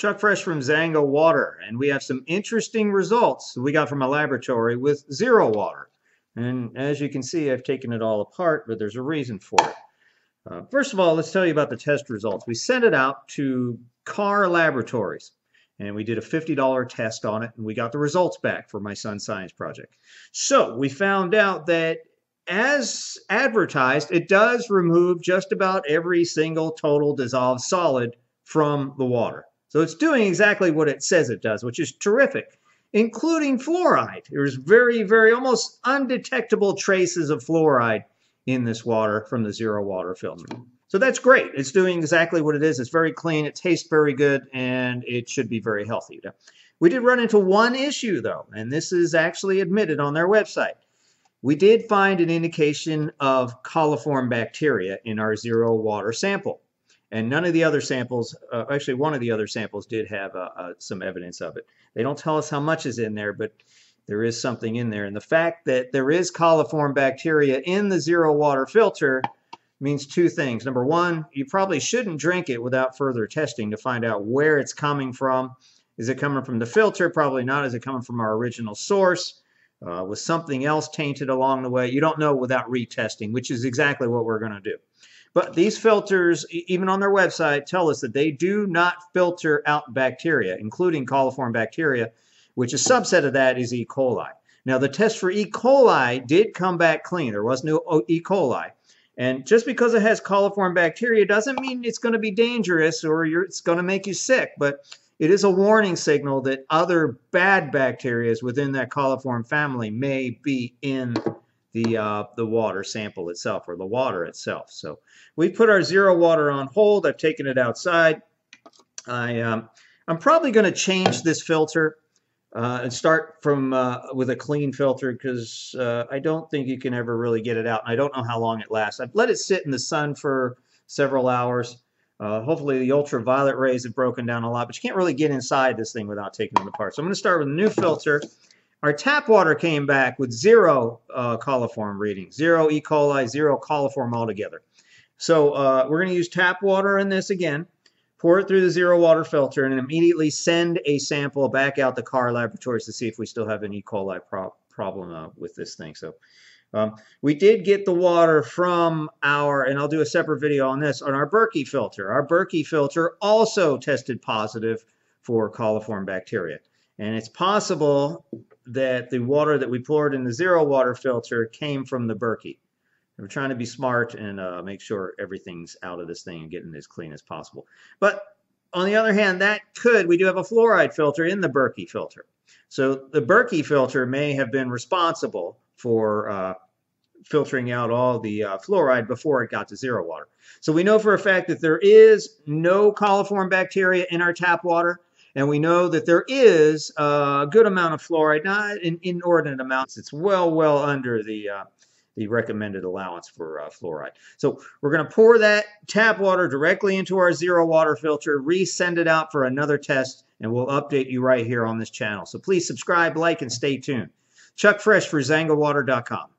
Chuck Fresh from Zango Water, and we have some interesting results we got from a laboratory with zero water. And as you can see, I've taken it all apart, but there's a reason for it. Uh, first of all, let's tell you about the test results. We sent it out to Car Laboratories, and we did a $50 test on it, and we got the results back for my son's science project. So we found out that as advertised, it does remove just about every single total dissolved solid from the water. So it's doing exactly what it says it does, which is terrific, including fluoride. There's very, very almost undetectable traces of fluoride in this water from the zero water filter. So that's great. It's doing exactly what it is. It's very clean. It tastes very good, and it should be very healthy. We did run into one issue, though, and this is actually admitted on their website. We did find an indication of coliform bacteria in our zero water sample. And none of the other samples, uh, actually one of the other samples did have uh, uh, some evidence of it. They don't tell us how much is in there, but there is something in there. And the fact that there is coliform bacteria in the zero water filter means two things. Number one, you probably shouldn't drink it without further testing to find out where it's coming from. Is it coming from the filter? Probably not. Is it coming from our original source? Uh, was something else tainted along the way? You don't know without retesting, which is exactly what we're going to do. But these filters, even on their website, tell us that they do not filter out bacteria, including coliform bacteria, which a subset of that is E. coli. Now, the test for E. coli did come back clean. There was no oh, E. coli. And just because it has coliform bacteria doesn't mean it's going to be dangerous or it's going to make you sick. But it is a warning signal that other bad bacteria within that coliform family may be in the, uh, the water sample itself or the water itself. So we put our zero water on hold. I've taken it outside. I, um, I'm probably going to change this filter uh, and start from uh, with a clean filter because uh, I don't think you can ever really get it out. And I don't know how long it lasts. I've let it sit in the sun for several hours. Uh, hopefully the ultraviolet rays have broken down a lot, but you can't really get inside this thing without taking it apart. So I'm going to start with a new filter. Our tap water came back with zero uh, coliform readings, zero E. coli, zero coliform altogether. So uh, we're going to use tap water in this again, pour it through the zero water filter, and immediately send a sample back out to car Laboratories to see if we still have an E. coli pro problem uh, with this thing. So um, we did get the water from our, and I'll do a separate video on this, on our Berkey filter. Our Berkey filter also tested positive for coliform bacteria. And it's possible that the water that we poured in the zero water filter came from the Berkey. We're trying to be smart and uh, make sure everything's out of this thing and getting as clean as possible. But on the other hand, that could, we do have a fluoride filter in the Berkey filter. So the Berkey filter may have been responsible for uh, filtering out all the uh, fluoride before it got to zero water. So we know for a fact that there is no coliform bacteria in our tap water. And we know that there is a good amount of fluoride, not in inordinate amounts. It's well, well under the uh, the recommended allowance for uh, fluoride. So we're going to pour that tap water directly into our zero water filter, resend it out for another test, and we'll update you right here on this channel. So please subscribe, like, and stay tuned. Chuck Fresh for ZangoWater.com.